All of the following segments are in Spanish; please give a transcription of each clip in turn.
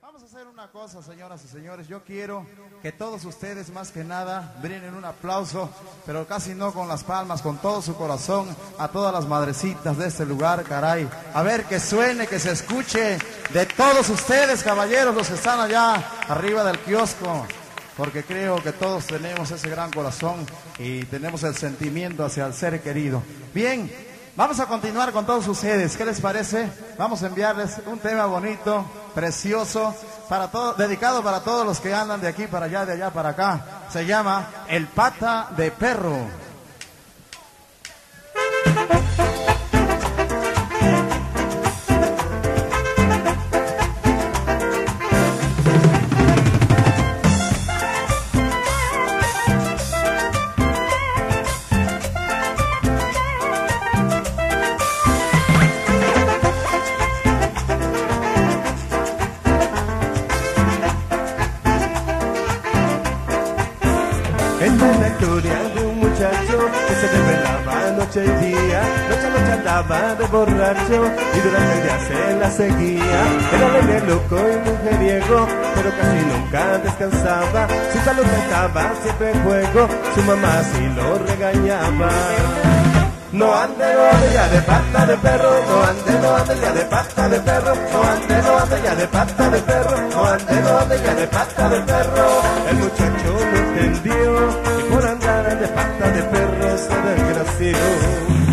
Vamos a hacer una cosa, señoras y señores. Yo quiero que todos ustedes, más que nada, brinden un aplauso, pero casi no con las palmas, con todo su corazón, a todas las madrecitas de este lugar, caray. A ver, que suene, que se escuche de todos ustedes, caballeros, los que están allá arriba del kiosco. Porque creo que todos tenemos ese gran corazón y tenemos el sentimiento hacia el ser querido. Bien, Vamos a continuar con todos ustedes. ¿Qué les parece? Vamos a enviarles un tema bonito, precioso, para todo, dedicado para todos los que andan de aquí para allá, de allá para acá. Se llama El Pata de Perro. Andaba de borracho y durante el día se la seguía. Era alegre, loco y mujeriego, pero casi nunca descansaba. Su salud estaba siempre en juego, su mamá sí lo regañaba. No ande, no ande ya de pata de perro, no ande, no ande ya de pata de perro, no ande, no ande ya de pata de perro, no ande, no ande ya de pata de perro. El muchacho no entendió y por andar de pata de perro se desgració.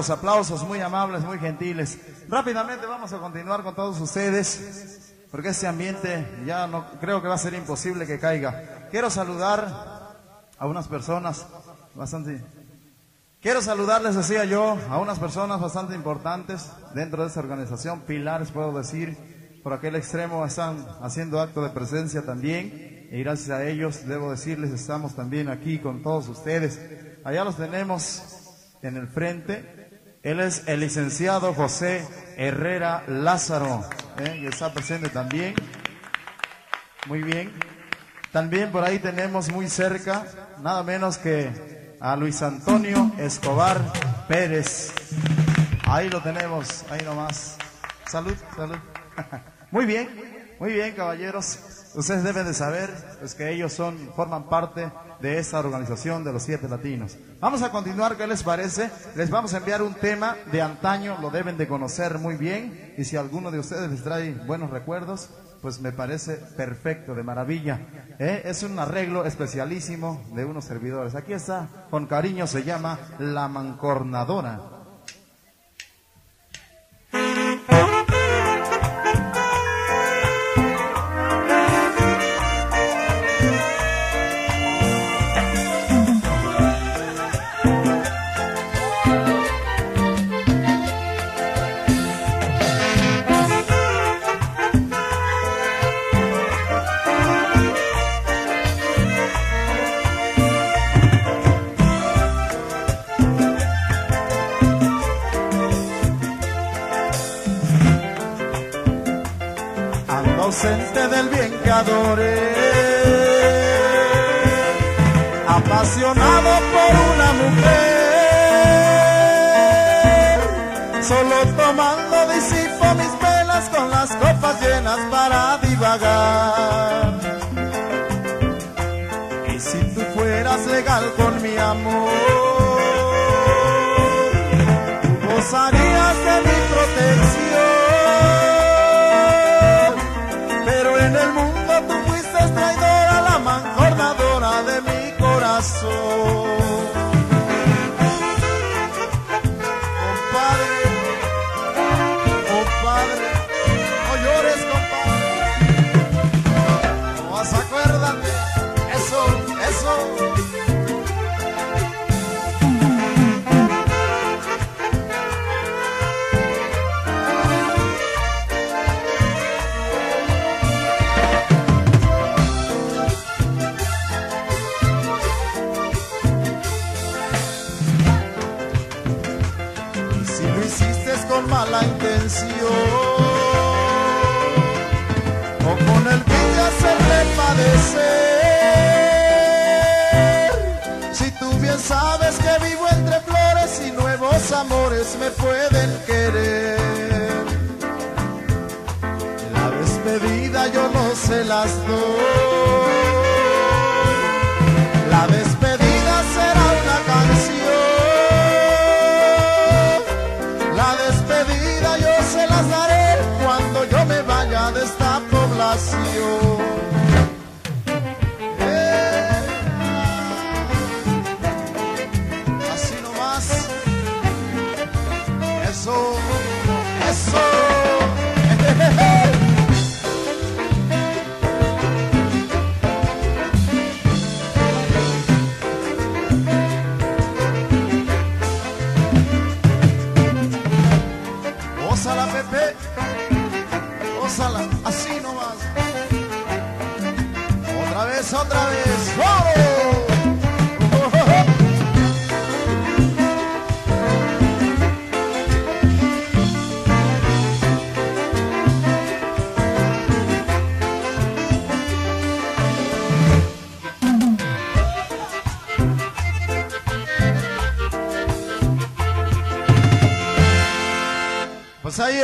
Los aplausos, muy amables, muy gentiles. Rápidamente vamos a continuar con todos ustedes, porque este ambiente ya no creo que va a ser imposible que caiga. Quiero saludar a unas personas bastante Quiero saludarles, decía yo, a unas personas bastante importantes dentro de esta organización, pilares puedo decir, por aquel extremo están haciendo acto de presencia también, y gracias a ellos, debo decirles, estamos también aquí con todos ustedes. Allá los tenemos en el frente. Él es el licenciado José Herrera Lázaro, ¿eh? que está presente también. Muy bien. También por ahí tenemos muy cerca, nada menos que a Luis Antonio Escobar Pérez. Ahí lo tenemos, ahí nomás. Salud, salud. Muy bien, muy bien, caballeros. Ustedes deben de saber pues, que ellos son, forman parte de esta organización de los siete latinos. Vamos a continuar, ¿qué les parece? Les vamos a enviar un tema de antaño, lo deben de conocer muy bien. Y si alguno de ustedes les trae buenos recuerdos, pues me parece perfecto, de maravilla. ¿eh? Es un arreglo especialísimo de unos servidores. Aquí está, con cariño se llama La Mancornadora. Apasionado por una mujer, solo tomando disipo mis pelas con las copas llenas para divagar. Y si tú fueras legal con mi amor, gozarías de o con el fin de hacerle padecer. Si tú bien sabes que vivo entre flores y nuevos amores me pueden querer. La despedida yo no se las doy.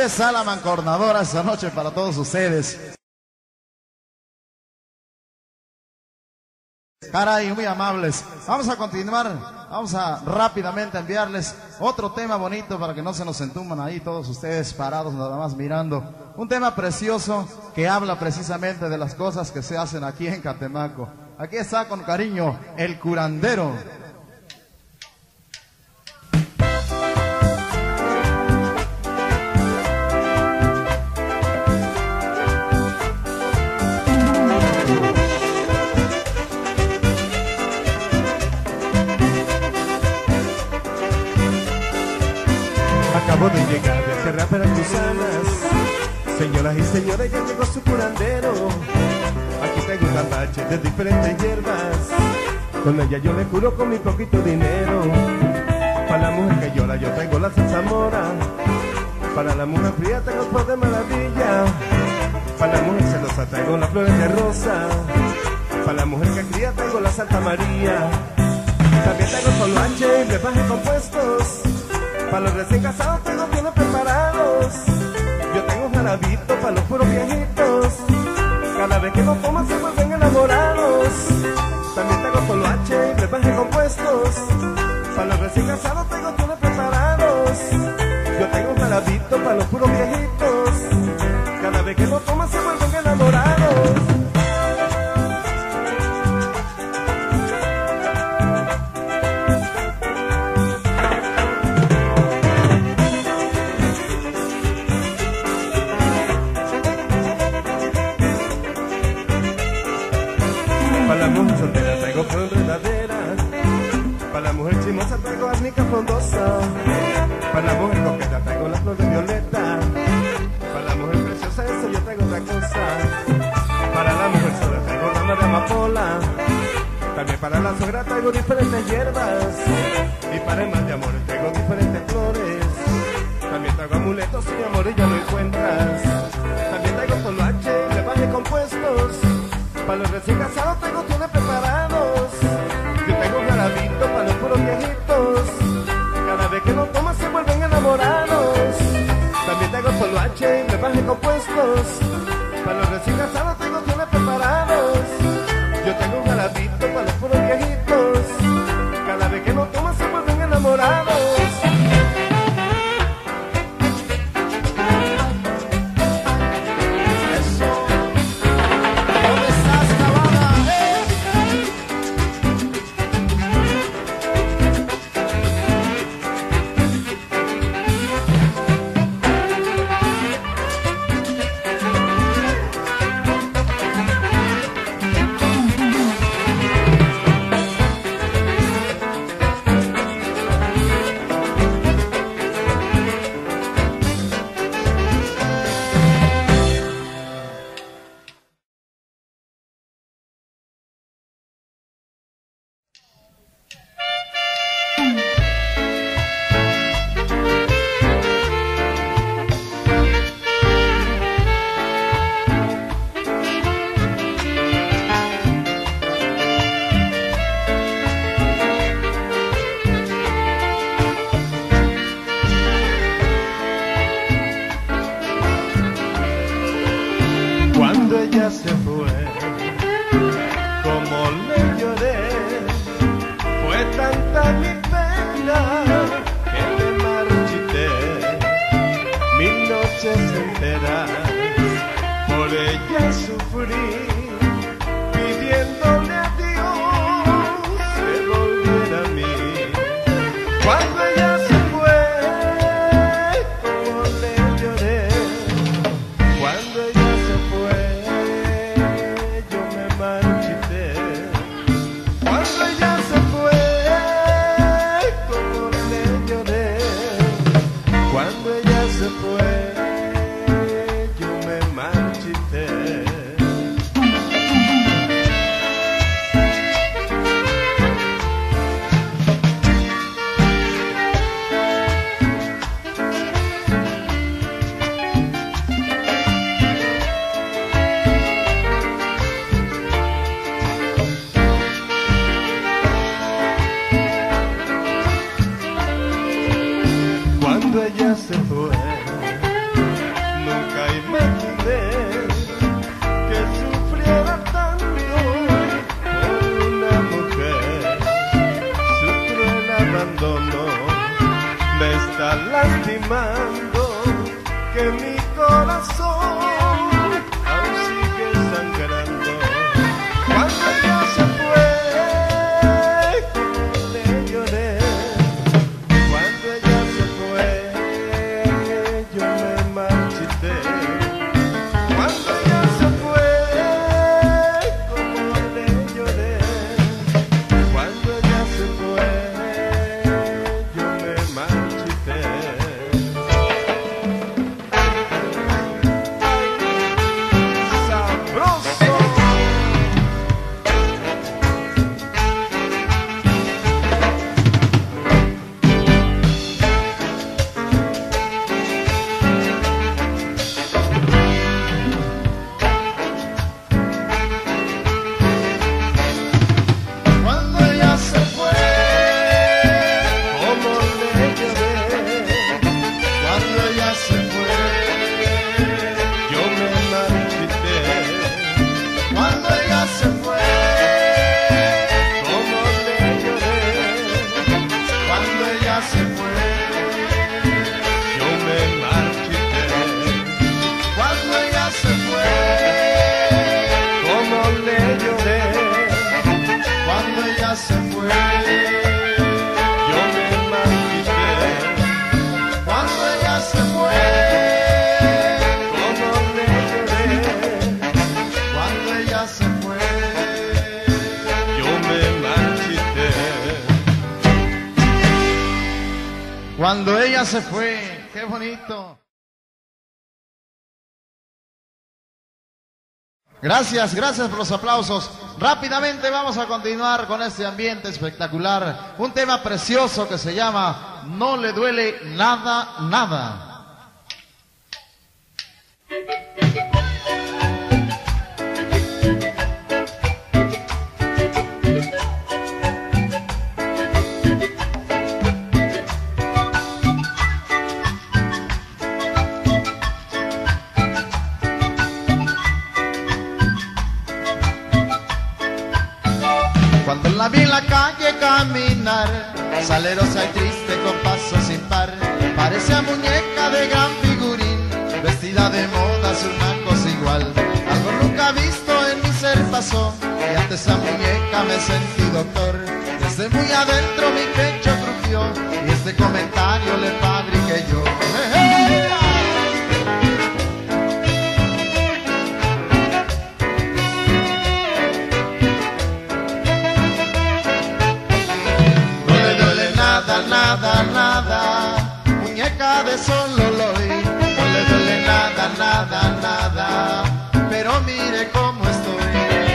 La mancornadora esta noche para todos ustedes. Caray, muy amables. Vamos a continuar, vamos a rápidamente enviarles otro tema bonito para que no se nos entuman ahí todos ustedes parados nada más mirando. Un tema precioso que habla precisamente de las cosas que se hacen aquí en Catemaco. Aquí está con cariño el curandero. Acabo de llegar de Sierra Veracruzanas Señoras y señores, ya llegó su curandero. Aquí tengo un de diferentes hierbas. Con ella yo le curo con mi poquito dinero. Para la mujer que llora yo tengo la zarzamora Para la mujer fría tengo flor de maravilla. Para la mujer celosa traigo las flores de rosa. Para la mujer que cría tengo la Santa María. También tengo solo H y brebajes compuestos. Para los recién casados preparados. Yo tengo jarabito para los puros viejitos. Cada vez que lo toman se vuelven enamorados. También tengo solo H y brebajes compuestos. Para los recién casados tengo bienes preparados. Yo tengo jarabito para los puros viejitos. Cada vez que lo toman se vuelven Para la mujer coqueta traigo la flor de violeta. Para la mujer preciosa esa yo traigo otra cosa. Para la mujer sola traigo rama de amapola. También para la suegra traigo diferentes hierbas. Y para el mal de amor traigo diferentes flores. También traigo amuletos y amor y ya lo encuentras. También traigo toloache y levaje compuestos. Para los recién casados traigo tiene preparados. Toloache y levaje compuestos. Para los recién casados me está lastimando, que mi corazón Gracias, gracias por los aplausos. Rápidamente vamos a continuar con este ambiente espectacular. Un tema precioso que se llama No le duele nada, nada. La vi en la calle caminar, salerosa y triste con paso sin par, parecía muñeca de gran figurín, vestida de modas una cosa igual. Algo nunca visto en mi ser pasó, y ante esa muñeca me sentí doctor. Desde muy adentro mi pecho crujió, y este comentario le fabriqué yo. Nada, nada, muñeca de solo loy. No le duele nada, nada, nada, pero mire cómo estoy.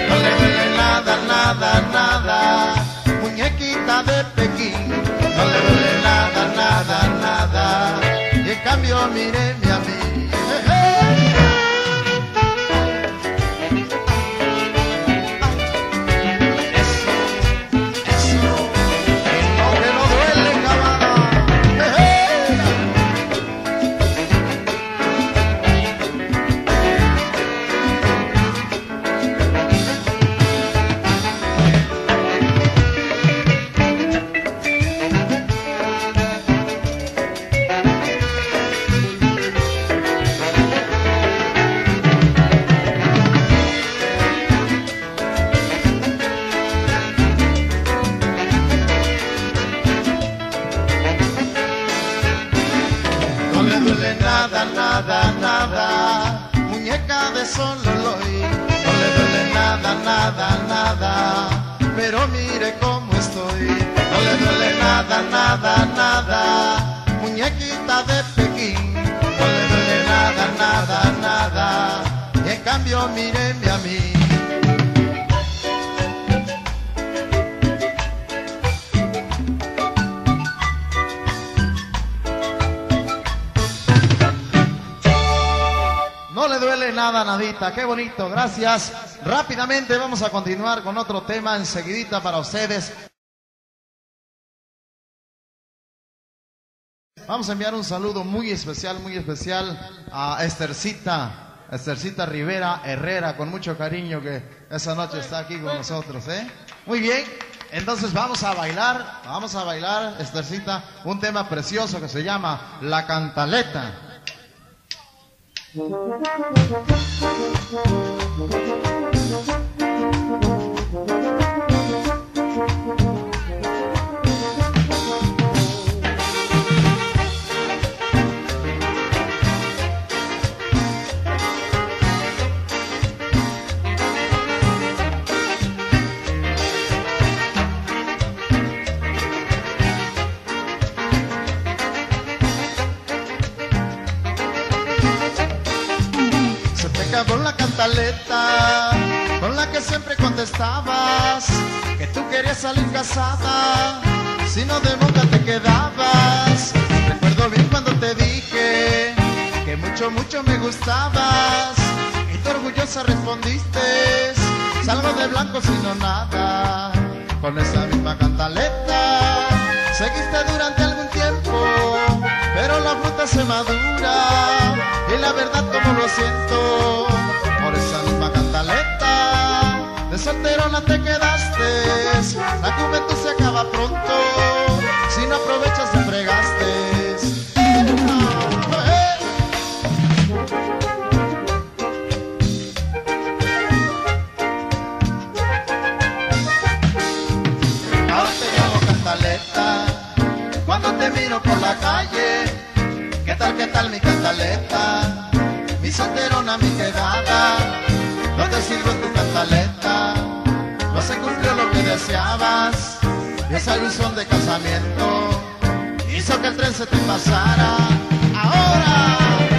No le duele nada, nada, nada, muñequita de Pekín. No le duele nada, nada, nada, y en cambio míreme nadita. Qué bonito, gracias. Rápidamente vamos a continuar con otro tema enseguidita para ustedes. Vamos a enviar un saludo muy especial, muy especial a Estercita, Estercita Rivera Herrera, con mucho cariño que esa noche está aquí con nosotros, ¿eh? Muy bien, entonces vamos a bailar, vamos a bailar, Estercita, un tema precioso que se llama La Cantaleta. Se cantaleta con la que siempre contestabas que tú querías salir casada, si no de boca te quedabas. Recuerdo bien cuando te dije que mucho, mucho me gustabas y tú orgullosa respondiste, salgo de blanco sino nada, con esa misma cantaleta. Seguiste durante algún tiempo, pero la fruta se madura y la verdad como lo siento por esa misma cantaleta de solterona te quedaste la juventud se acaba pronto si no aprovechas te fregaste Ahora te llamo cantaleta cuando te miro por la calle. ¿Qué tal, qué tal mi cantaleta? Solterona, mi quedada. No te sirvo tu cantaleta. No se cumplió lo que deseabas. Esa ilusión de casamiento. Hizo que el tren se te pasara. Ahora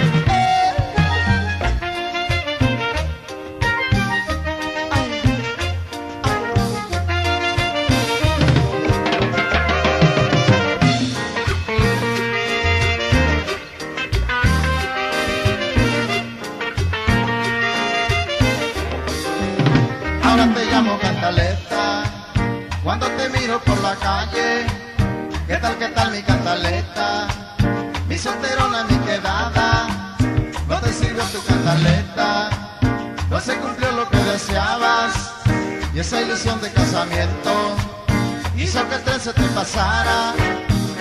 tal, qué tal mi cantaleta? Mi solterona, mi quedada. No te sirvió tu cantaleta. No se cumplió lo que deseabas. Y esa ilusión de casamiento hizo que el tren se te pasara.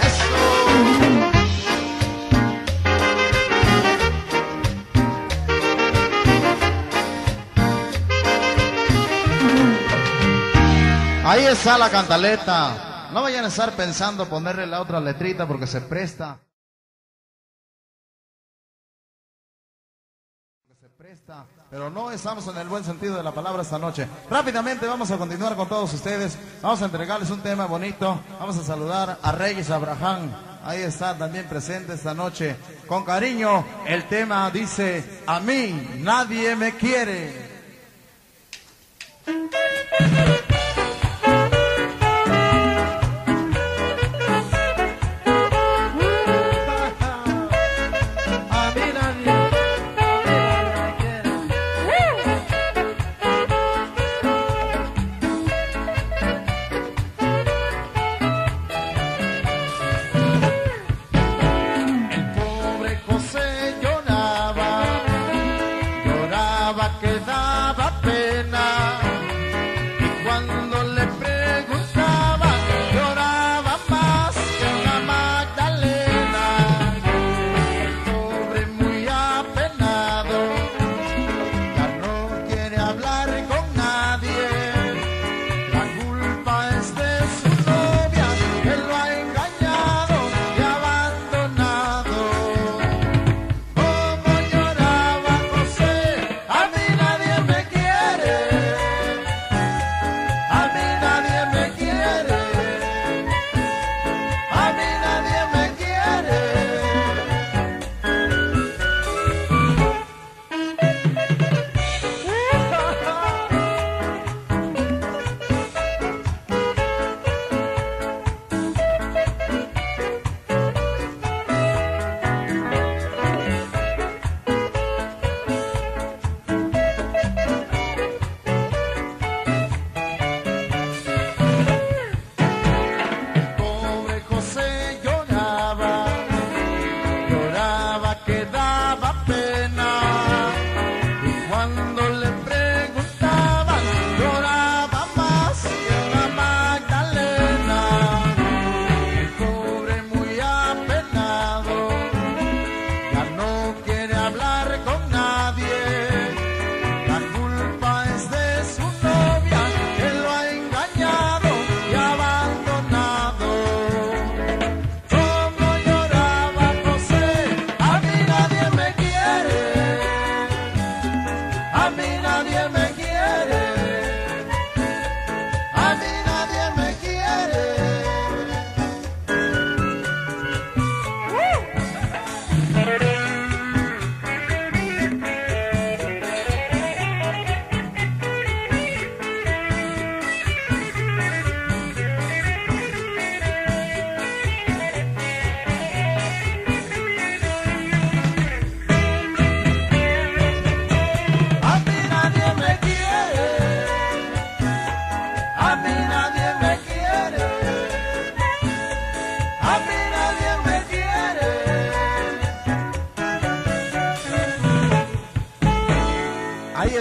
Eso. Ahí está la cantaleta. No vayan a estar pensando ponerle la otra letrita porque se presta. Se presta. Pero no estamos en el buen sentido de la palabra esta noche. Rápidamente vamos a continuar con todos ustedes. Vamos a entregarles un tema bonito. Vamos a saludar a Reyes Abraham. Ahí está también presente esta noche. Con cariño, el tema dice, a mí nadie me quiere.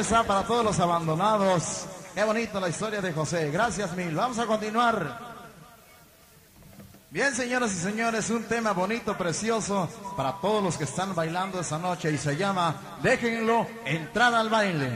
Para todos los abandonados. Qué bonita la historia de José. Gracias mil. Vamos a continuar. Bien, señoras y señores, un tema bonito, precioso para todos los que están bailando esa noche y se llama Déjenlo entrar al baile.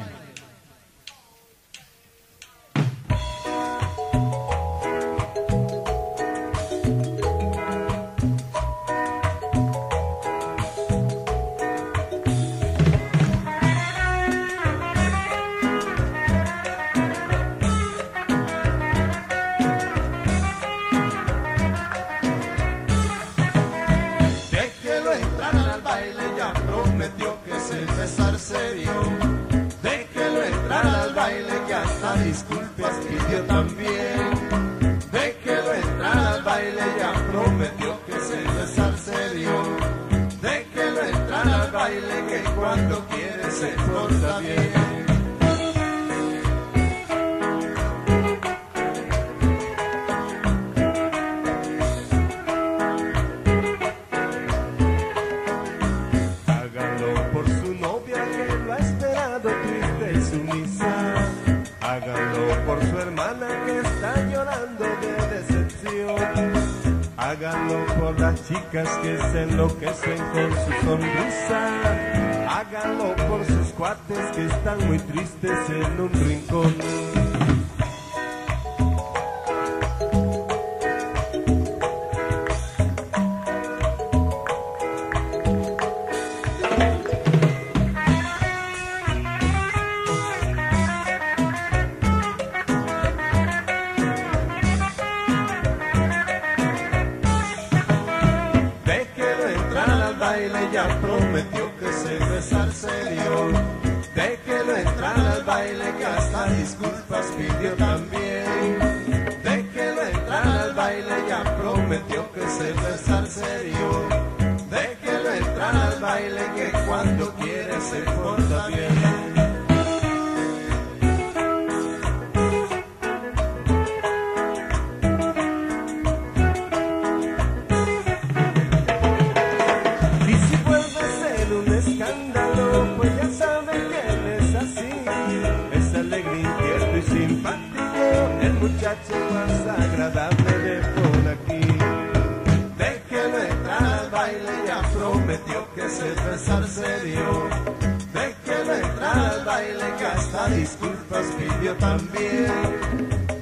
De que vendrá al baile que hasta disculpas pidió también.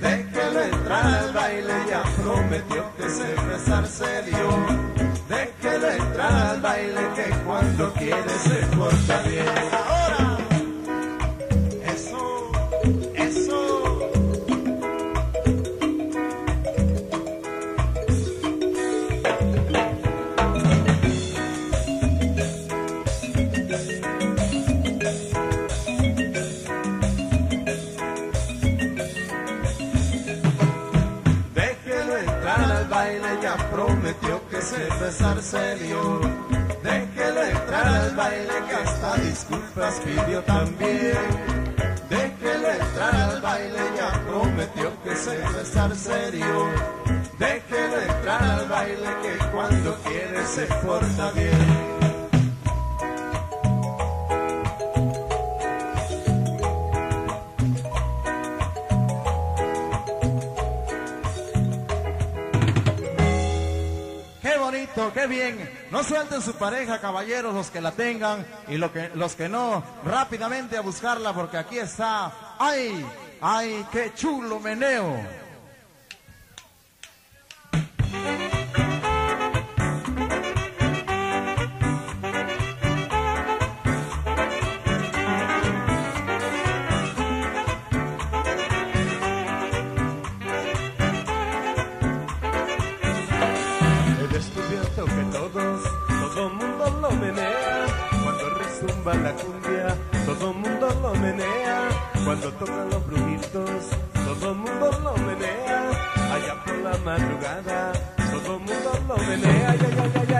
De que vendrá al baile ya prometió que se besarse dio. De que vendrá al baile que cuando quiere se porta bien. pareja, caballeros, los que la tengan y lo que, los que no, rápidamente a buscarla porque aquí está. ¡Ay! ¡Ay, qué chulo meneo! zumba, la cumbia, todo el mundo lo menea. Cuando tocan los brujitos, todo el mundo lo menea. Allá por la madrugada, todo el mundo lo menea. Ay, ay, ay,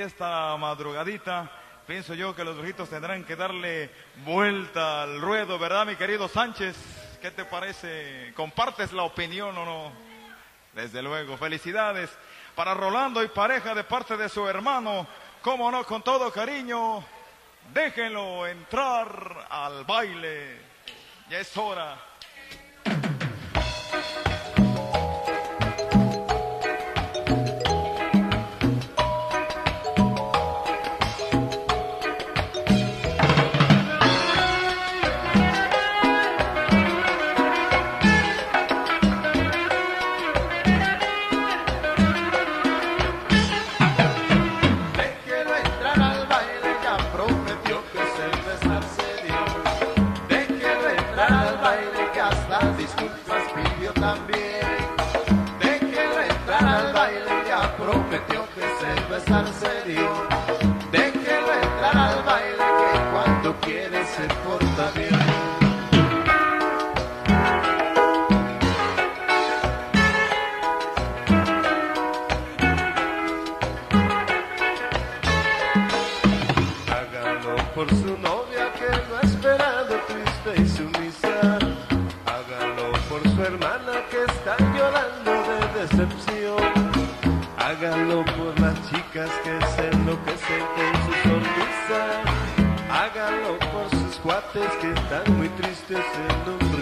esta madrugadita, pienso yo que los brujitos tendrán que darle vuelta al ruedo, ¿verdad, mi querido Sánchez? ¿Qué te parece? ¿Compartes la opinión o no? Desde luego, felicidades para Rolando y pareja de parte de su hermano. Cómo no, con todo cariño, déjenlo entrar al baile. Ya es hora. Es cuates que están muy tristes en un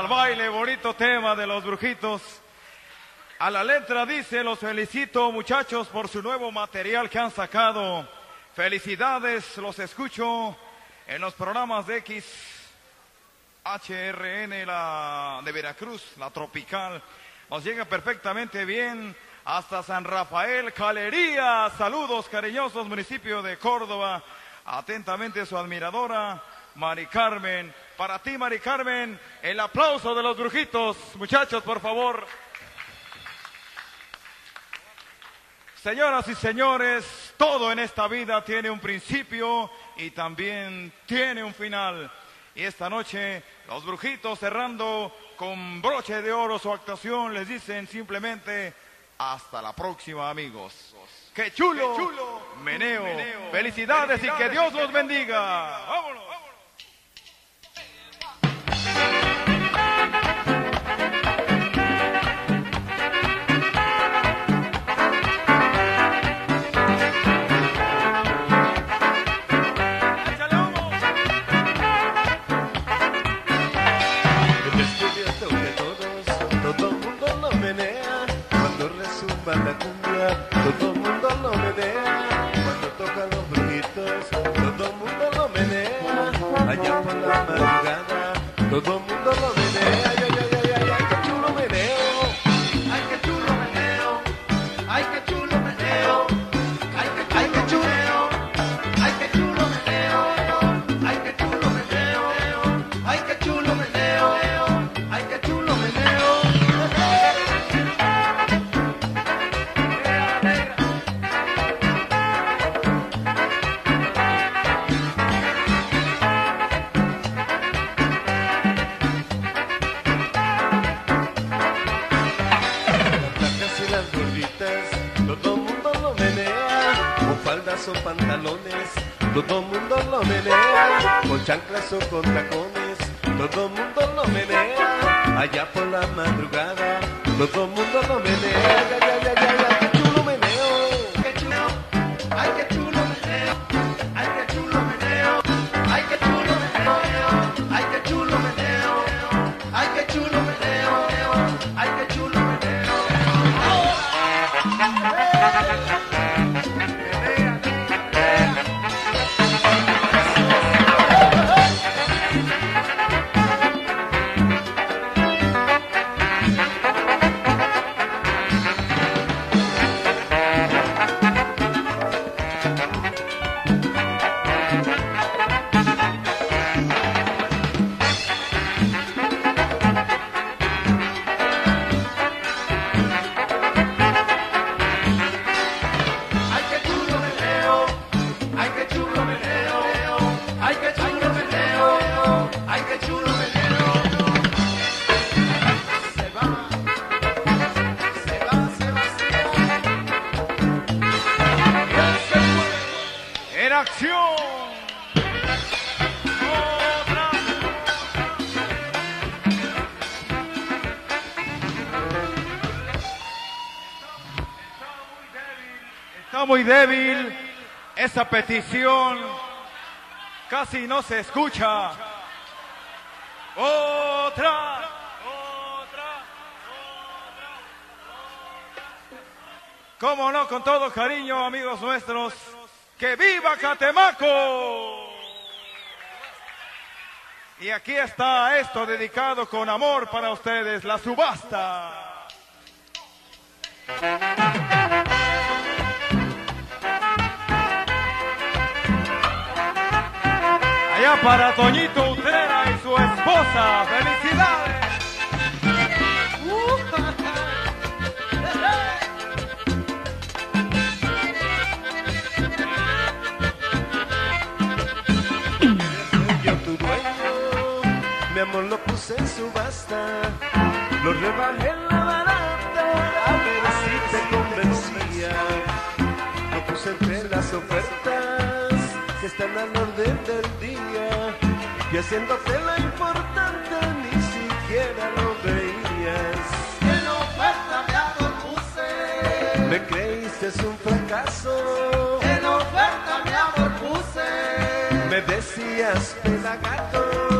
al baile, bonito tema de los brujitos. A la letra dice, los felicito muchachos por su nuevo material que han sacado. Felicidades, los escucho en los programas de X, HRN, la de Veracruz, la tropical. Nos llega perfectamente bien hasta San Rafael, Calería. Saludos cariñosos, municipio de Córdoba. Atentamente su admiradora, Mari Carmen. Para ti, Mari Carmen, el aplauso de los brujitos. Muchachos, por favor. Señoras y señores, todo en esta vida tiene un principio y también tiene un final. Y esta noche, los brujitos cerrando con broche de oro su actuación, les dicen simplemente hasta la próxima, amigos. ¡Qué chulo! Meneo. Felicidades, y que Dios los bendiga. ¡Vámonos! Todo el mundo lo menea. Cuando tocan los brujitos, todo el mundo lo menea. Allá por la madrugada, todo el mundo lo menea. Todo mundo lo menea. Con chanclas o con tacones, todo mundo lo menea. Allá por la madrugada, todo mundo lo menea. Ay, ay, ay, ay, ay, qué chulo meneo. Qué chulo. Ay, qué chulo meneo. Débil esa petición. Casi no se escucha. Otra. Otra. Cómo no, con todo cariño, amigos nuestros. ¡Que viva Catemaco! Y aquí está esto dedicado con amor para ustedes, la subasta. Allá para Toñito Utrera y su esposa. ¡Felicidades! mi amor lo puse en subasta, lo rebajé en la barata, a ver si te convencía. Lo puse entre las ofertas que están al orden del día, y haciéndote la importante ni siquiera lo veías. En oferta mi amor puse. Me creíste es un fracaso, En oferta mi amor puse. me decías pelagatos.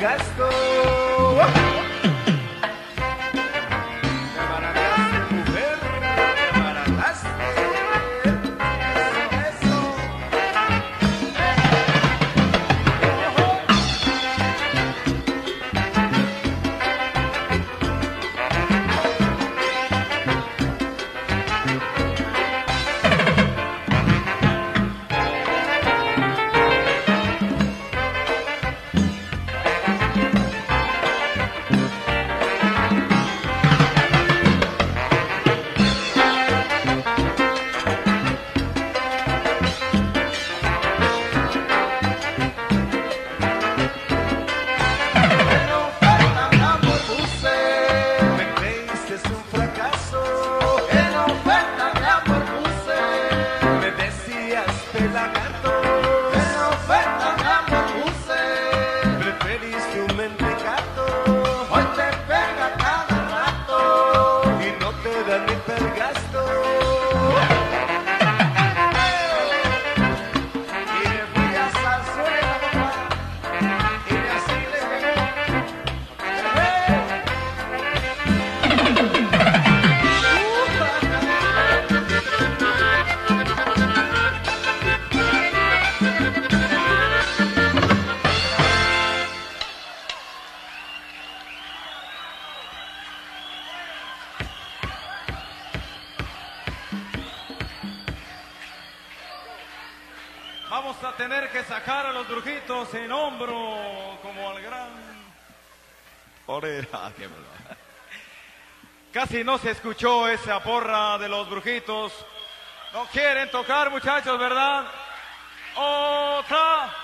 gastos. Vamos a tener que sacar a los brujitos en hombro como al gran Orera. Casi no se escuchó esa porra de los brujitos. No quieren tocar, muchachos, ¿verdad? Otra.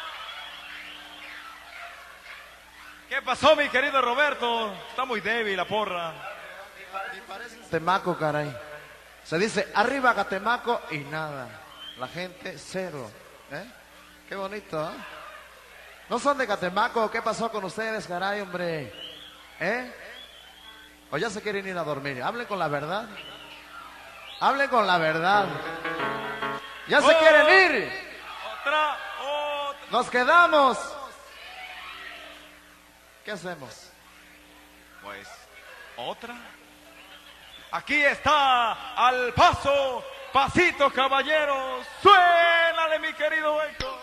¿Qué pasó, mi querido Roberto? Está muy débil la porra. Temaco, caray. Se dice arriba Catemaco y nada. La gente cero. ¿Eh? Qué bonito, ¿eh? ¿No son de Catemaco? ¿Qué pasó con ustedes, caray, hombre? ¿Eh? ¿O ya se quieren ir a dormir? Hablen con la verdad. Hablen con la verdad. ¿Ya se Oh. quieren ir? Otra, otra. Nos quedamos. ¿Qué hacemos? Pues, otra. Aquí está, al paso, pasito caballero. Suénale, mi querido Héctor.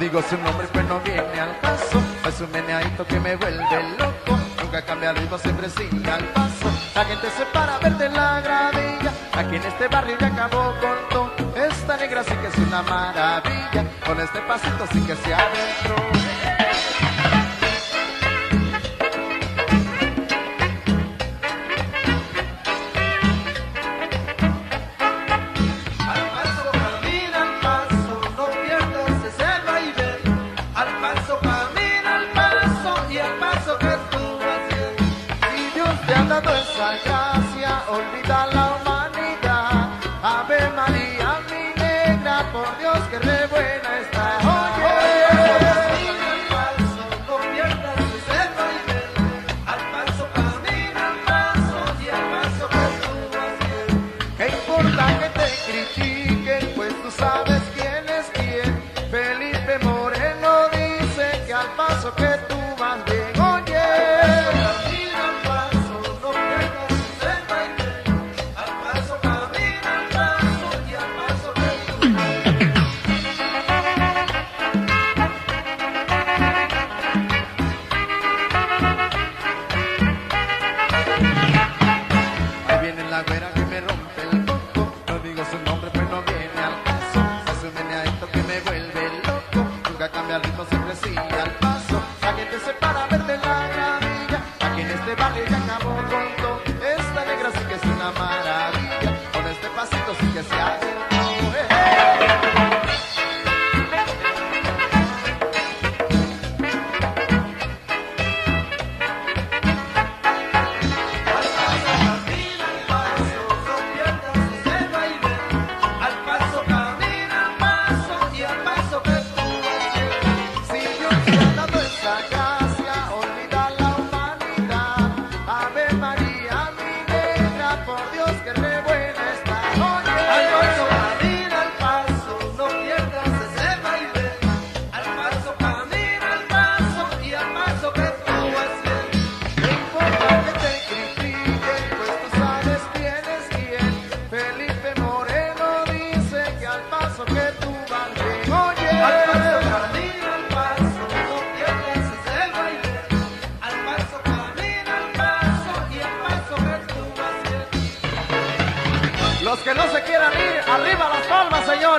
Digo su nombre, pues no viene al caso. Es un meneadito que me vuelve loco. Nunca cambia ritmo, siempre sigue al paso. La gente se para a verte en la gradilla. Aquí en este barrio ya acabó con todo. Esta negra sí que es una maravilla. Con este pasito sí que se adentró.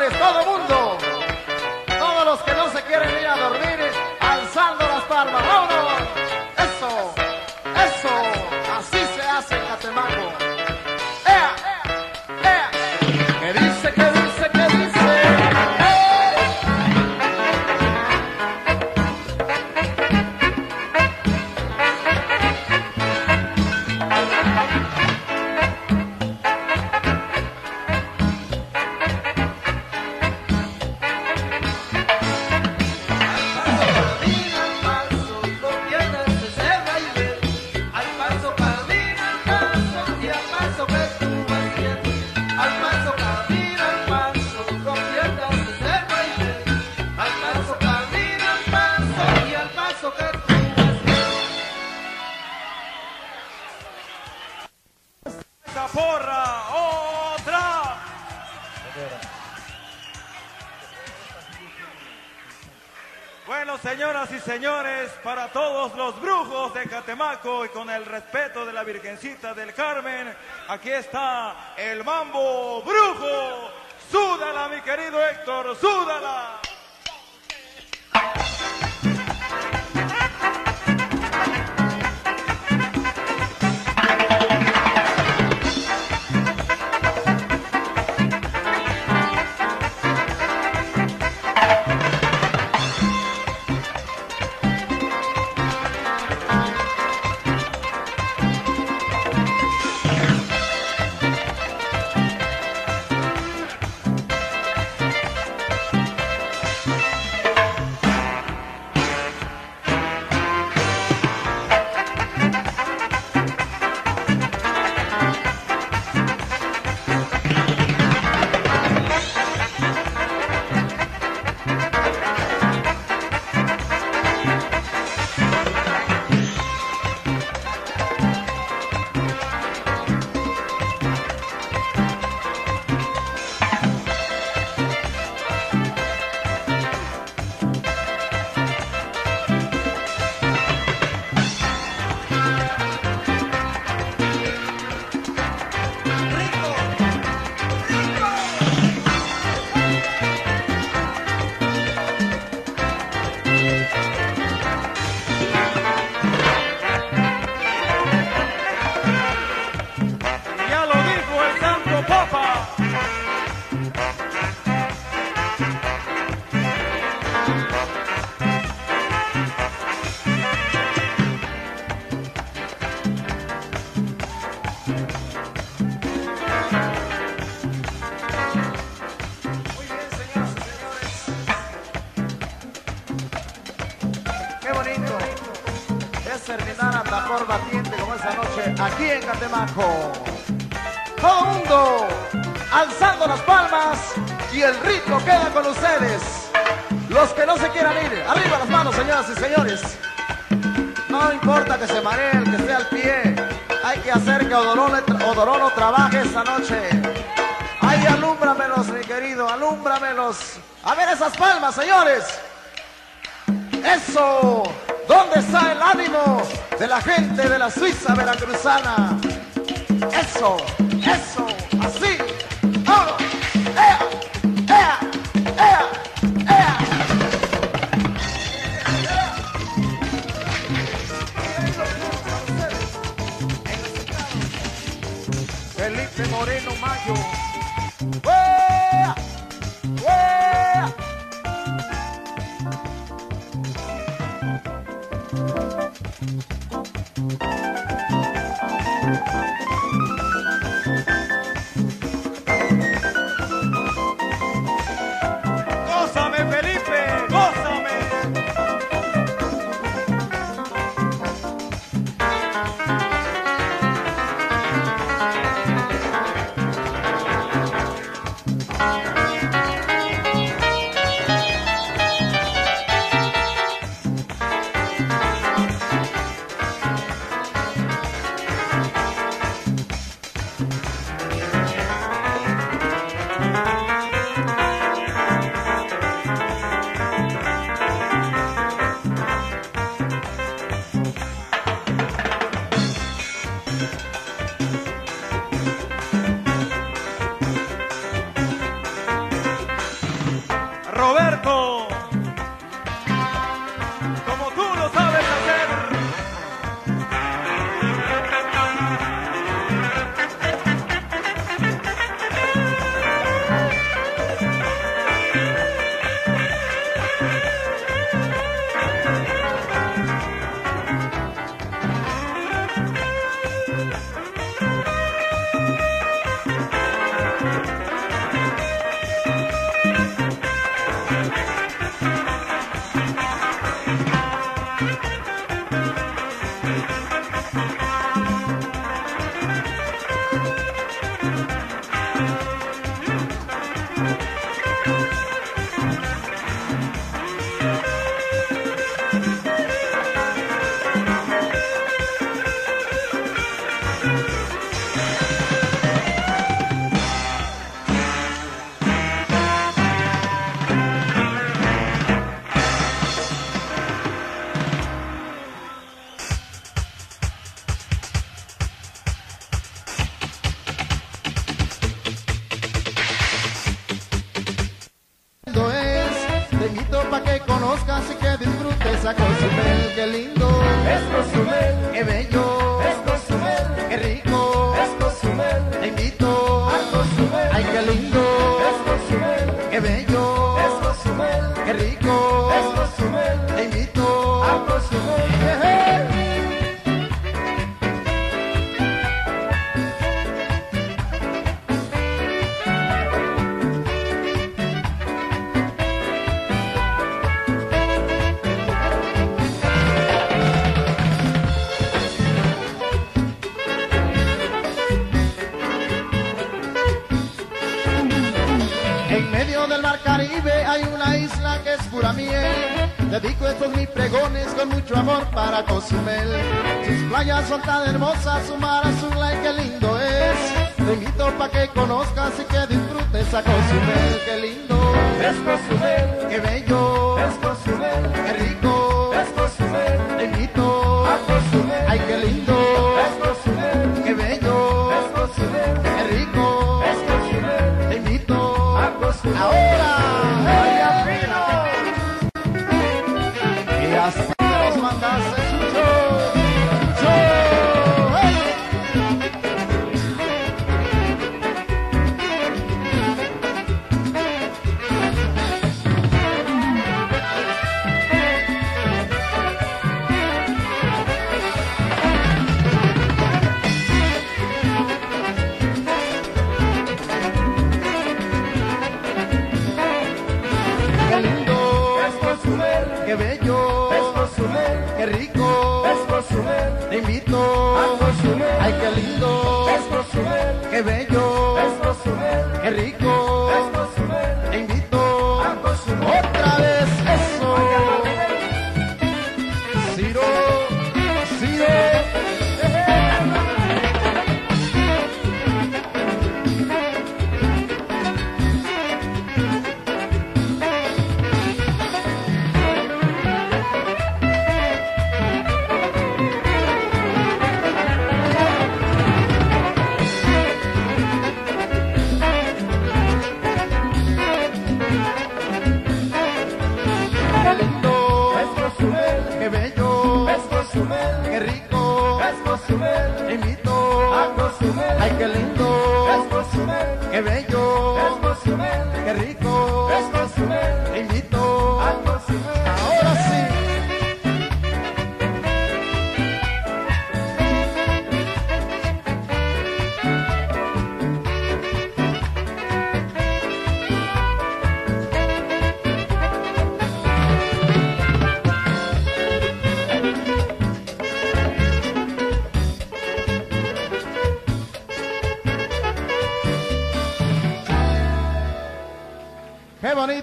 Todo mundo. Todos los que no se quieren ir a dormir, alzando las palmas. ¡Vámonos! Para todos los brujos de Catemaco y con el respeto de la Virgencita del Carmen, aquí está el mambo brujo. Súdala, mi querido Héctor, súdala. Catemaco. Todo alzando las palmas y el ritmo queda con ustedes. Los que no se quieran ir, arriba las manos, señoras y señores. No importa que se maree que esté al pie, hay que hacer que Odorono, Odorono trabaje esta noche. Ay, alúmbramelos, mi querido, alúmbramelos. A ver esas palmas, señores. Eso. ¿Dónde está el ánimo de la gente de la Suiza veracruzana? Eso, eso,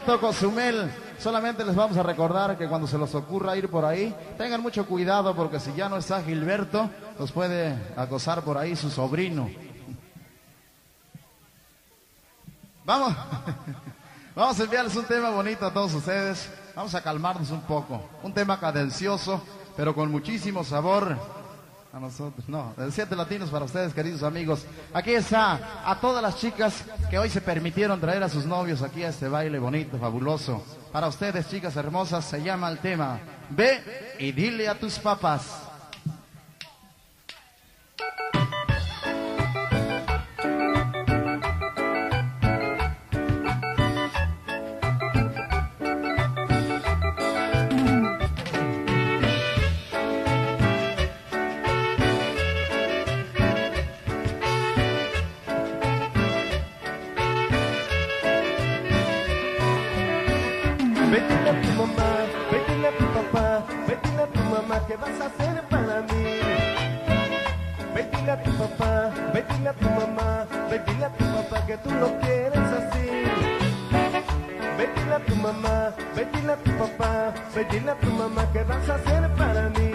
Bonito Cozumel. Solamente les vamos a recordar que cuando se les ocurra ir por ahí, tengan mucho cuidado porque si ya no está Gilberto, los puede acosar por ahí su sobrino. Vamos, vamos a enviarles un tema bonito a todos ustedes. Vamos a calmarnos un poco. Un tema cadencioso, pero con muchísimo sabor. A nosotros, no, siete latinos para ustedes, queridos amigos. Aquí está a todas las chicas que hoy se permitieron traer a sus novios aquí a este baile bonito, fabuloso. Para ustedes, chicas hermosas, se llama el tema Ve y dile a tus papás. ¿Qué vas a hacer para mí? Vete a tu papá, vete a tu mamá, vete a tu papá que tú lo quieres así. Vete a tu mamá, vete a tu papá, vete a tu mamá, ¿qué vas a hacer para mí?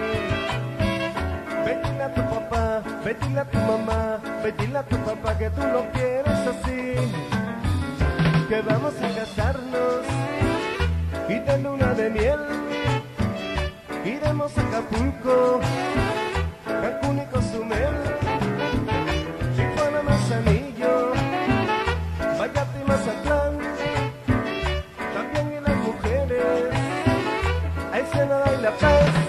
Vete a tu papá, vete a tu mamá, vete a tu papá que tú lo quieres así. Que vamos a casarnos y de luna de miel iremos a Acapulco, Cancún y Cozumel, Tijuana, Manzanillo, Vallarta y Mazatlán, también y las mujeres Paz,